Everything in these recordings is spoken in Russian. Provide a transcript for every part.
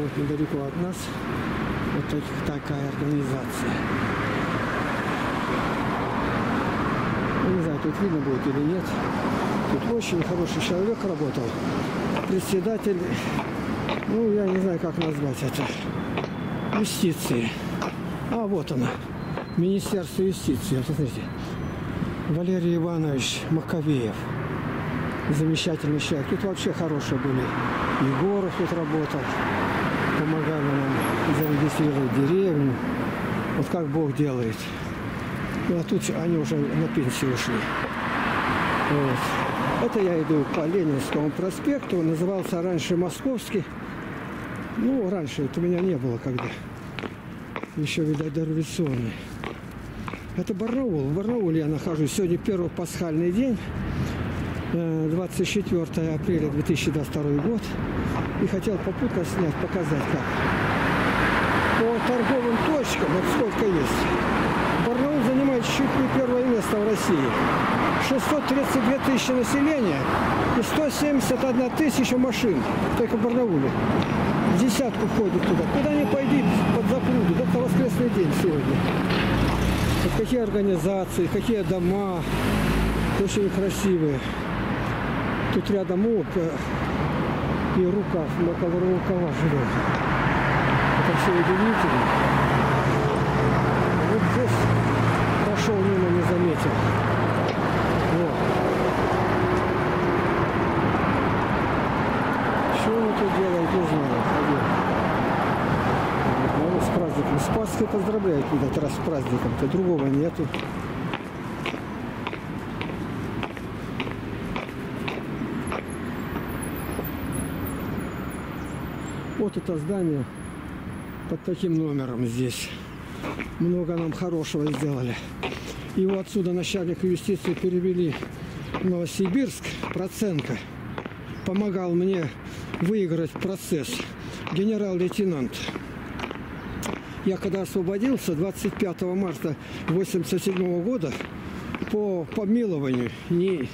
Вот недалеко от нас вот так- такая организация. Не знаю, тут видно будет или нет. Тут очень хороший человек работал. Председатель, ну, я не знаю, как назвать это, юстиции. А, вот она. Министерство юстиции. Вот смотрите. Валерий Иванович Маковеев. Замечательный человек. Тут вообще хорошие были. Егоров тут работал. Помогали нам зарегистрировать деревню. Вот как Бог делает. Ну, а тут они уже на пенсию ушли. Вот. Это я иду по Ленинскому проспекту. Назывался раньше Московский. Ну, раньше это у меня не было когда. Еще, видать, дореволюционный. Это Барнаул. В Барнауле я нахожусь. Сегодня первый пасхальный день. Э, 24 апреля 2022 год. И хотел попутно снять, показать как. По торговым точкам, вот сколько есть. Барнаул занимает чуть не первое место в России. 632 тысячи населения и 171 тысяча машин только в Барнауле. Десятку входит туда. Куда ни пойди под запруду. Это воскресный день сегодня. Вот какие организации, какие дома. Очень красивые. Тут рядом ОП и рукав, на около рукава живет. Это все удивительно. Вот здесь прошел мимо, не заметил. Вот. Что он тут делает, не знаю. Вот, народ с праздником. С Пасхой поздравляют, видать, раз с праздником-то. Другого нету. Вот это здание под таким номером здесь. Много нам хорошего сделали. Его отсюда начальник юстиции перевели в Новосибирск, Проценко. Помогал мне выиграть процесс. Генерал-лейтенант. Я когда освободился 25 марта 1987 года по помилованию, не,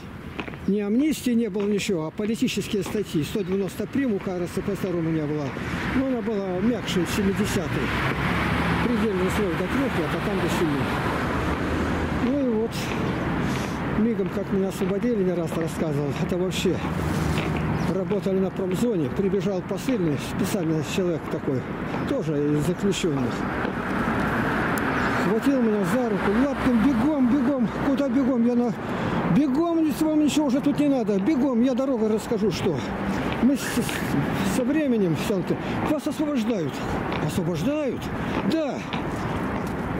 не амнистии не было ничего, а политические статьи. 190 примука РСФСР у меня была. Но она была мягче 70-й. Предельный срок до трех лет, а там до семи. Ну и вот, мигом, как меня освободили, не раз рассказывал, это вообще работали на промзоне, прибежал посыльный, специальный человек такой, тоже из заключенных. Схватил меня за руку, Лапкин, бегом, бегом, куда бегом? Я на... Бегом, вам ничего уже тут не надо, бегом, я дорогу расскажу, что. Мы с- со временем, все, вас освобождают. Освобождают? Да.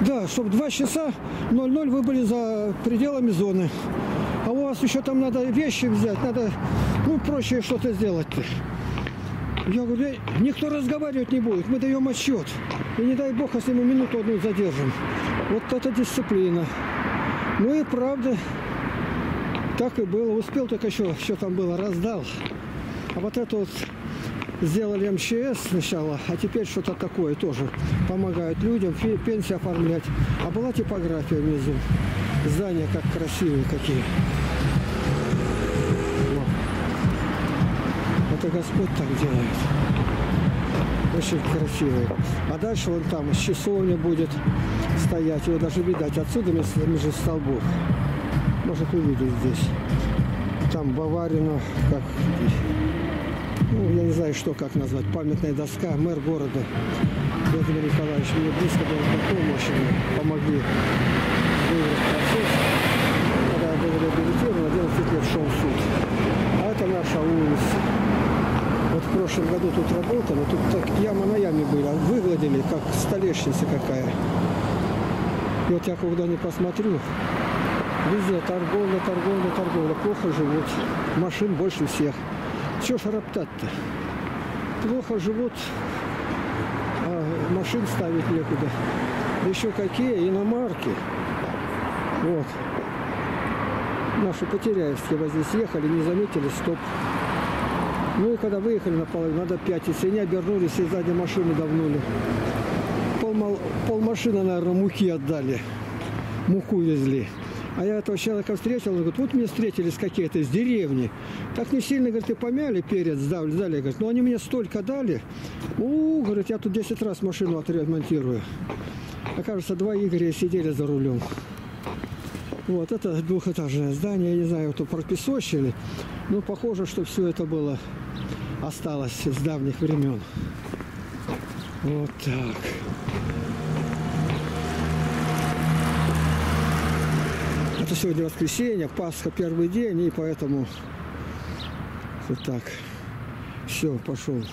Да, чтобы два часа 00 вы были за пределами зоны. А у вас еще там надо вещи взять, надо, ну, проще что-то сделать-то. Я говорю, «Эй, никто разговаривать не будет, мы даем отчет. И не дай бог, если мы минуту одну задержим. Вот это дисциплина. Ну и правда, так и было. Успел только еще, что там было, раздал. А вот это вот сделали МЧС сначала, а теперь что-то такое тоже помогают людям пенсии оформлять. А была типография внизу. Здания как красивые какие. Вот. Это Господь так делает. Очень красивые. А дальше вон там часовня будет стоять. Его даже видать отсюда между столбов. Может увидеть здесь. Там Баварина, как ну, я не знаю, что как назвать, памятная доска, мэр города Владимир Николаевич, мне близко был знаком очень, помогли выиграть процесс. Когда я был реабилитирован, 11 лет шел суд. А это наша улица. Вот в прошлом году тут работали, тут так яма на яме были, выгладили, как столешница какая. И вот я куда не посмотрю, везде торговля, торговля, торговля, плохо живут, машин больше всех. Чего ж роптать-то? Плохо живут, а машин ставить некуда. Да Еще какие иномарки. Вот. Наши потеряевские вот здесь ехали, не заметили, стоп. Ну и когда выехали на половину, надо пятиться. И не обернулись, и сзади машины давнули. Пол, пол машины, наверное, муки отдали. Муку везли. А я этого человека встретил, он говорит, вот мне встретились какие-то из деревни. Так не сильно, говорит, и помяли перец, сдали, сдали. Говорит, но они мне столько дали. У, говорит, я тут 10 раз машину отремонтирую. Окажется, два Игоря сидели за рулем. Вот, это двухэтажное здание, я не знаю, то пропесочили. Но похоже, что все это было, осталось с давних времен. Вот так. Сегодня воскресенье, Пасха первый день, и поэтому вот так. Все, пошел.